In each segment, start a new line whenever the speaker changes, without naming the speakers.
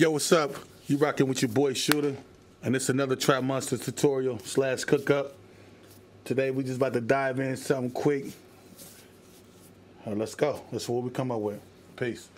Yo, what's up? You rocking with your boy Shootah, and it's another Trap Monster tutorial slash cook up. Today we just about to dive in something quick. Uh, let's go. Let's see what we come up with. Peace.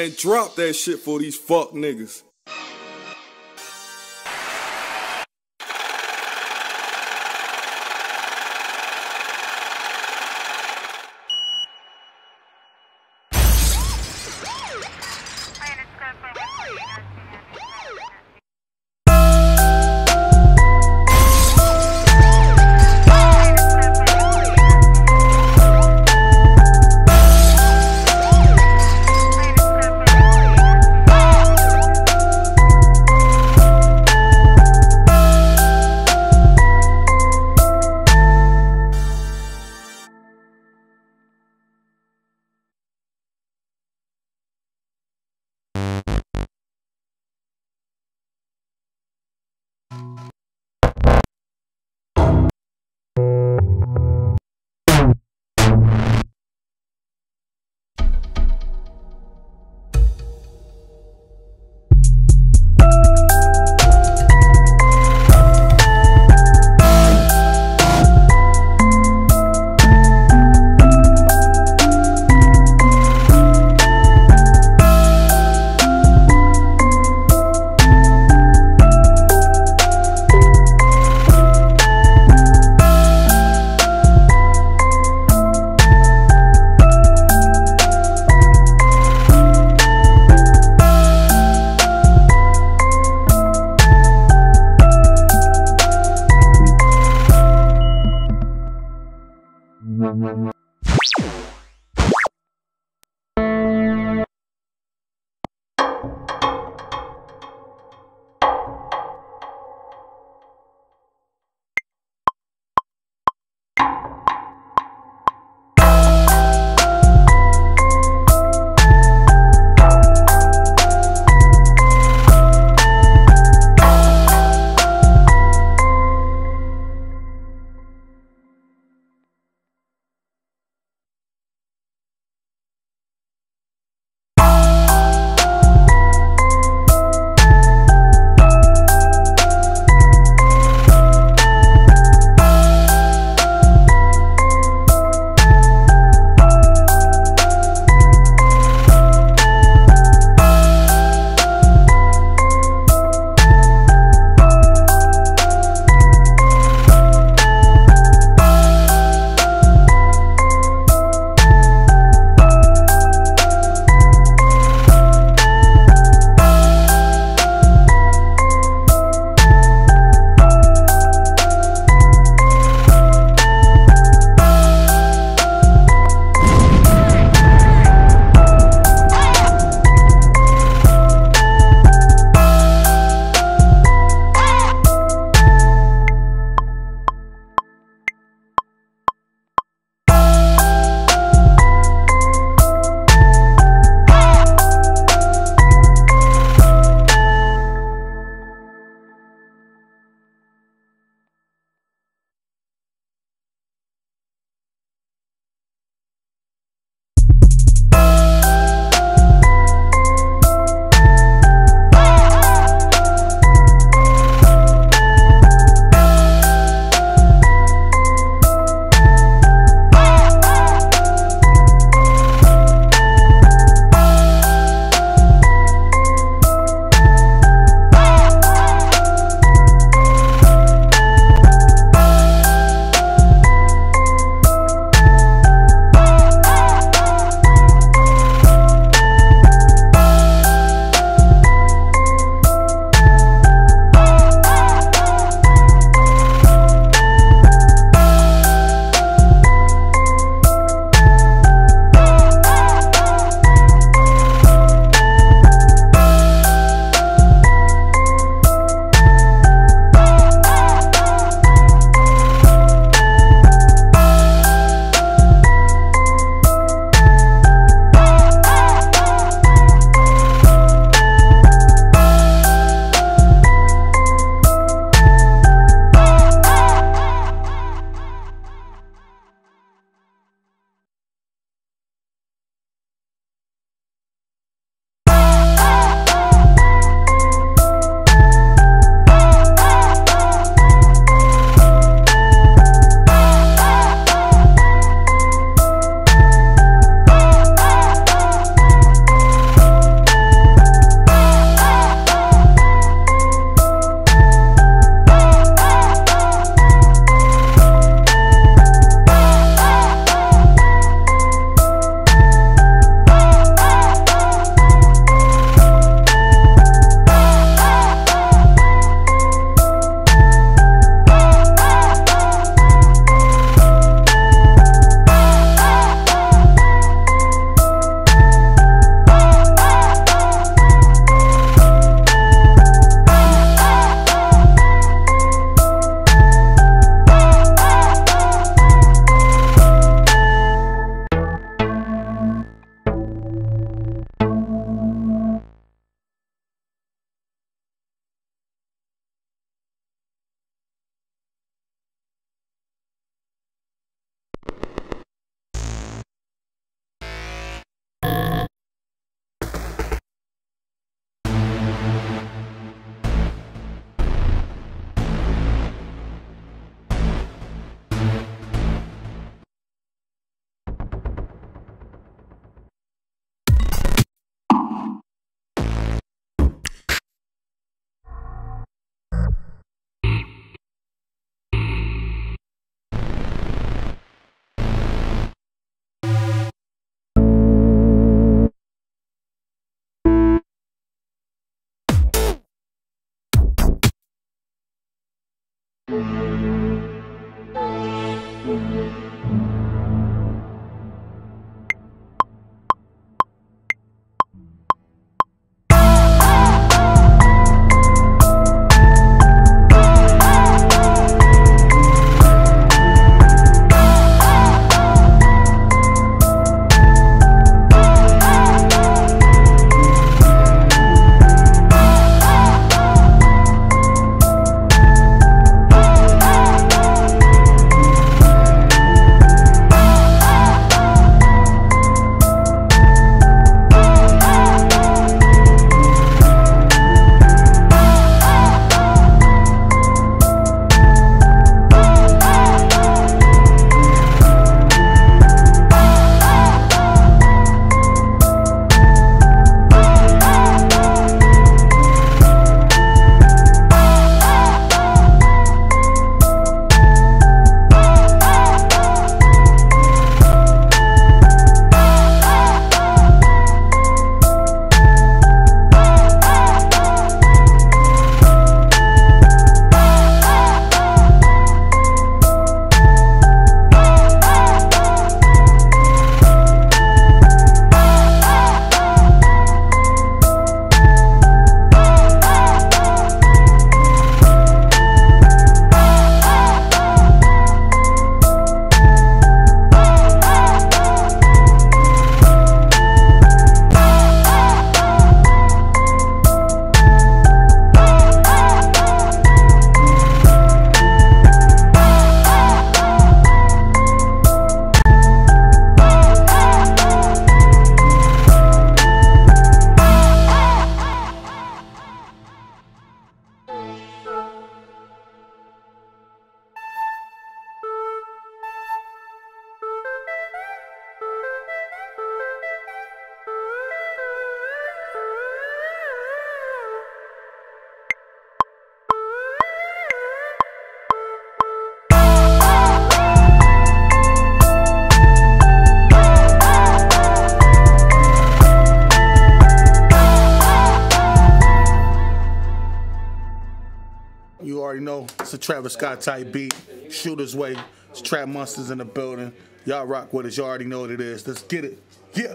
Man, drop that shit for these fuck niggas.
Travis Scott type beat. Shootah's way. It's Trap Monsters in the building. Y'all rock with us. Y'all already know what it is. Let's get it. Yeah.